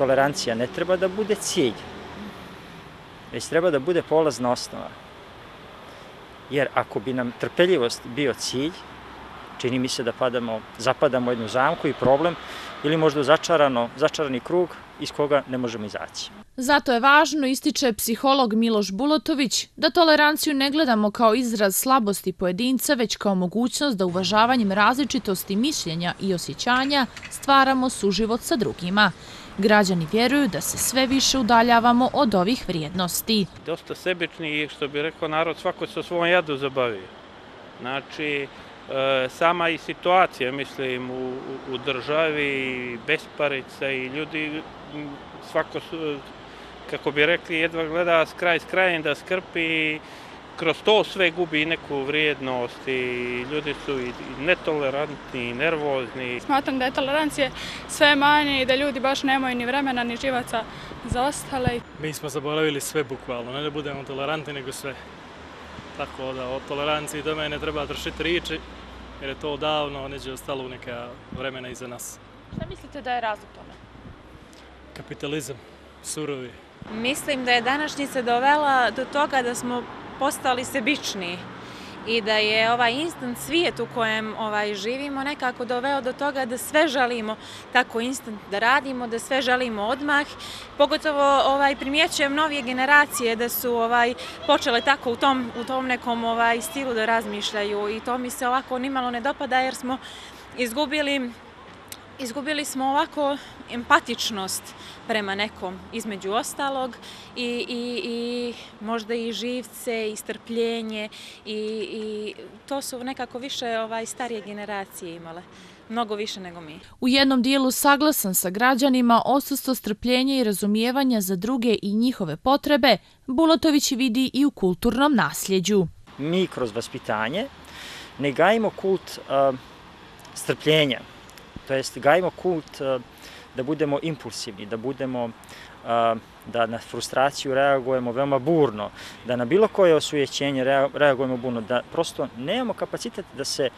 tolerancija ne treba da bude cilj, već treba da bude polazna osnova. Jer ako bi nam trpeljivost bio cilj, čini mi se da padamo, zapadamo u jednu zamku i problem, ili možda začarano, začarani krug iz koga ne možemo izaći. Zato je važno, ističe psiholog Miloš Bulotović, da toleranciju ne gledamo kao izraz slabosti pojedinca, već kao mogućnost da uvažavanjem različitosti mišljenja i osjećanja stvaramo suživot sa drugima. Građani vjeruju da se sve više udaljavamo od ovih vrijednosti. Dosta sebični i što bi rekao narod svako se o svom jadu zabavi. Znači, sama i situacija, mislim, u, u državi, besparica i ljudi, svako su, kako bi rekli, jedva gleda s kraj s krajem da skrpi kroz to sve gubi neku vrijednost i ljudi su i netolerantni i nervozni. Smatram da je tolerancije sve manje i da ljudi baš nemaju ni vremena ni živaca za ostale. Mi smo zaboravili sve bukvalno, ne da budemo tolerantni nego sve. Tako da o toleranciji do mene treba tršiti riči jer je to davno neđe ostalo u neka vremena iza nas. Šta mislite da je razlog tome? Kapitalizam, surovi. Mislim da je današnjica dovela do toga da smo postali sebični i da je ovaj instant svijet u kojem ovaj živimo nekako doveo do toga da sve želimo tako instant da radimo, da sve želimo odmah. Pogotovo ovaj primjećujem novije generacije da su ovaj počele tako u tom u tom nekom ovaj stilu da razmišljaju i to mi se ovako nimalo ne dopada jer smo izgubili izgubili smo ovako empatičnost prema nekom između ostalog i, i, i možda i živce i strpljenje i, i to su nekako više ovaj starije generacije imale mnogo više nego mi. U jednom dijelu saglasan sa građanima osustvo strpljenja i razumijevanja za druge i njihove potrebe, Bulotović vidi i u kulturnom nasljeđu. Mi kroz vaspitanje ne gajimo kult uh, strpljenja, to jest gajimo kult eh, da budemo impulsivni, da budemo eh, da na frustraciju reagujemo veoma burno, da na bilo koje osujećenje reagujemo burno, da prosto nemamo kapacitet da se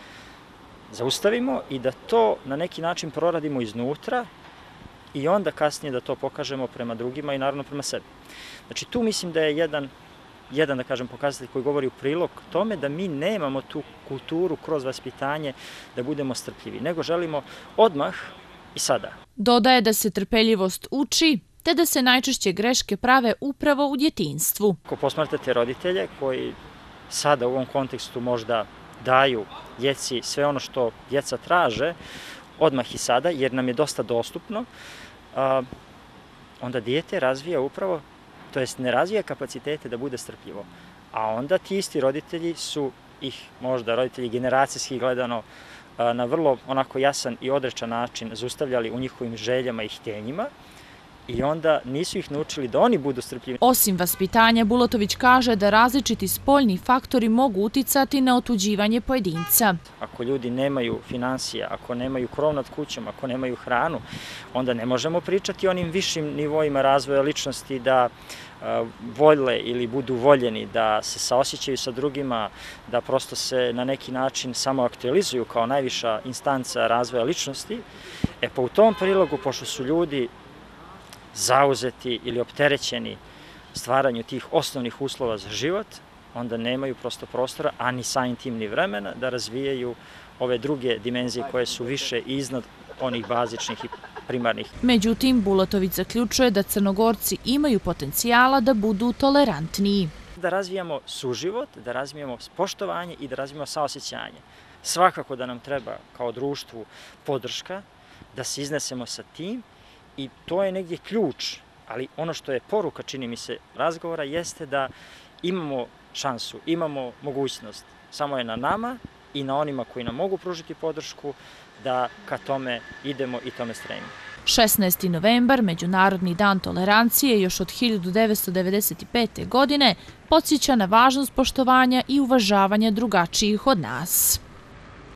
zaustavimo i da to na neki način proradimo iznutra i onda kasnije da to pokažemo prema drugima i naravno prema sebi. Znači tu mislim da je jedan jedan, da kažem, pokazatelj koji govori u prilog tome da mi nemamo tu kulturu kroz vaspitanje da budemo strpljivi, nego želimo odmah i sada. Dodaje da se trpeljivost uči, te da se najčešće greške prave upravo u djetinstvu. Ako posmatrate roditelje koji sada u ovom kontekstu možda daju djeci sve ono što djeca traže, odmah i sada, jer nam je dosta dostupno, onda dijete razvija upravo to jest ne razvija kapacitete da bude strpljivo. A onda ti isti roditelji su ih možda roditelji generacijski gledano na vrlo onako jasan i odrečan način zaustavljali u njihovim željama i htjenjima i onda nisu ih naučili da oni budu strpljivi. Osim vaspitanja, Bulotović kaže da različiti spoljni faktori mogu uticati na otuđivanje pojedinca. Ako ljudi nemaju financija, ako nemaju krov nad kućom, ako nemaju hranu, onda ne možemo pričati o onim višim nivoima razvoja ličnosti da voljle ili budu voljeni, da se saosjećaju sa drugima, da prosto se na neki način samo aktualizuju kao najviša instanca razvoja ličnosti. E pa u tom prilogu, pošto su ljudi zauzeti ili opterećeni stvaranju tih osnovnih uslova za život, onda nemaju prosto prostora, a ni samim tim ni vremena, da razvijaju ove druge dimenzije koje su više iznad onih bazičnih i primarnih. Međutim, Bulotović zaključuje da crnogorci imaju potencijala da budu tolerantniji. Da razvijamo suživot, da razvijamo poštovanje i da razvijamo saosjećanje. Svakako da nam treba kao društvu podrška, da se iznesemo sa tim I to je negdje ključ, ali ono što je poruka, čini mi se, razgovora, jeste da imamo šansu, imamo mogućnost. Samo je na nama i na onima koji nam mogu pružiti podršku da ka tome idemo i tome stremimo. 16. novembar, Međunarodni dan tolerancije, još od 1995. godine, podsjeća na važnost poštovanja i uvažavanja drugačijih od nas.